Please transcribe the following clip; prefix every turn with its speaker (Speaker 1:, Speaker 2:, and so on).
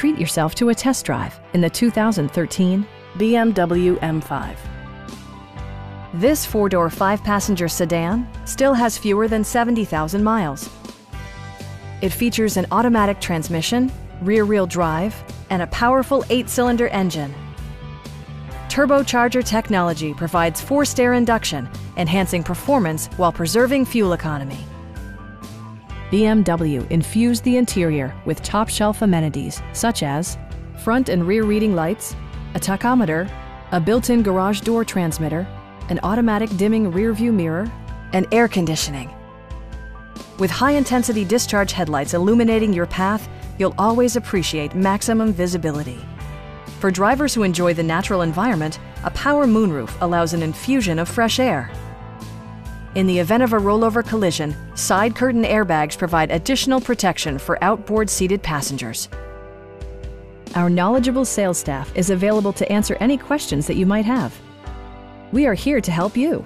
Speaker 1: treat yourself to a test drive in the 2013
Speaker 2: BMW M5.
Speaker 1: This four-door, five-passenger sedan still has fewer than 70,000 miles. It features an automatic transmission, rear-wheel drive, and a powerful eight-cylinder engine. Turbocharger technology provides forced air induction, enhancing performance while preserving fuel economy. BMW infused the interior with top-shelf amenities such as front and rear reading lights, a tachometer, a built-in garage door transmitter, an automatic dimming rear view mirror, and air conditioning. With high-intensity discharge headlights illuminating your path, you'll always appreciate maximum visibility. For drivers who enjoy the natural environment, a power moonroof allows an infusion of fresh air. In the event of a rollover collision, side curtain airbags provide additional protection for outboard seated passengers. Our knowledgeable sales staff is available to answer any questions that you might have. We are here to help you.